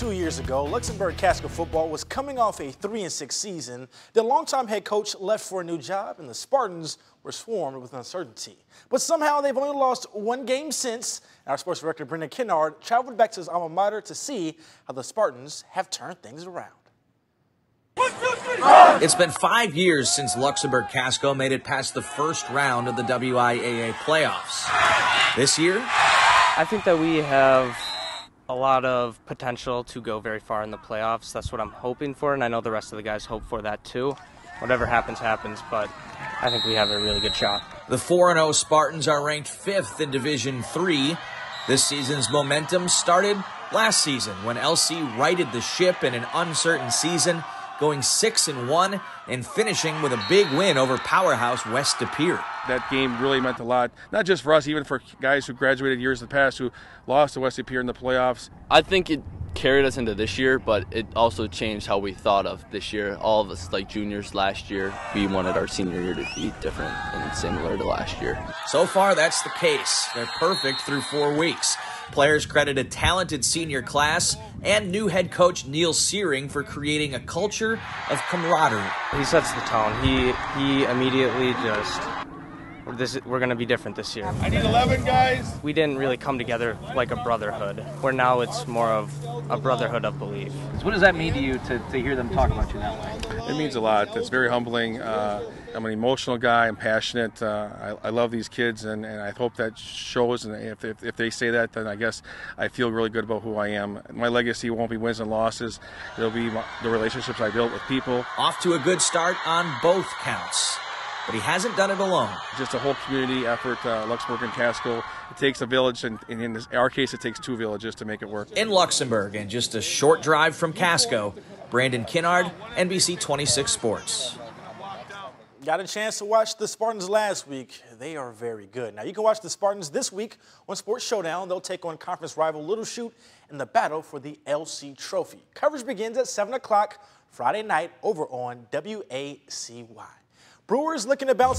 Two years ago, Luxemburg Casco football was coming off a 3 and 6 season. The longtime head coach left for a new job, and the Spartans were swarmed with uncertainty. But somehow they've only lost one game since. Our sports director, Brendan Kennard, traveled back to his alma mater to see how the Spartans have turned things around. It's been five years since Luxemburg Casco made it past the first round of the WIAA playoffs. This year, I think that we have a lot of potential to go very far in the playoffs. That's what I'm hoping for, and I know the rest of the guys hope for that too. Whatever happens, happens, but I think we have a really good shot. The 4 0 Spartans are ranked fifth in Division 3. This season's momentum started last season when LC righted the ship in an uncertain season going 6 and 1 and finishing with a big win over powerhouse West De Pere. That game really meant a lot, not just for us, even for guys who graduated years in the past who lost to West De Pere in the playoffs. I think it carried us into this year, but it also changed how we thought of this year. All of us, like juniors last year, we wanted our senior year to be different and similar to last year. So far, that's the case. They're perfect through four weeks. Players credit a talented senior class and new head coach Neil Searing for creating a culture of camaraderie. He sets the tone. He he immediately just this we're going to be different this year. I need 11 guys. We didn't really come together like a brotherhood, where now it's more of a brotherhood of belief. So what does that mean to you to, to hear them talk about you that way? It means a lot. It's very humbling. Uh, I'm an emotional guy. I'm passionate. Uh, I, I, love these kids, and, and, I hope that shows. And if, if, if, they say that, then I guess I feel really good about who I am. My legacy won't be wins and losses. It'll be my, the relationships I built with people. Off to a good start on both counts but he hasn't done it alone. Just a whole community effort, uh, Luxemburg and Casco. It takes a village, and, and in this, our case, it takes two villages to make it work. In Luxemburg, and just a short drive from Casco, Brendan Kennard, NBC 26 Sports. Got a chance to watch the Spartans last week. They are very good. Now, you can watch the Spartans this week on Sports Showdown. They'll take on conference rival Little Chute in the battle for the LC Trophy. Coverage begins at 7 o'clock Friday night over on WACY. Brewers looking to bounce